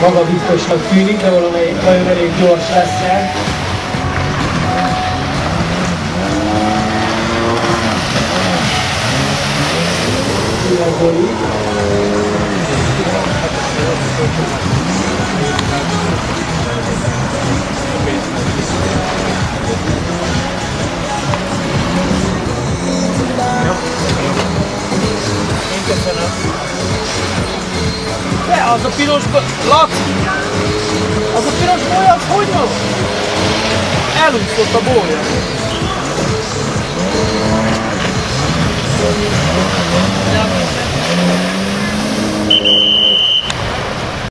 magabiztosnak tűnik, de valamely nagyon elég gyors lesz el. Köszönöm. Az a piros, Laci! Az a piros boly, az hogy van? Elúszott a bolya.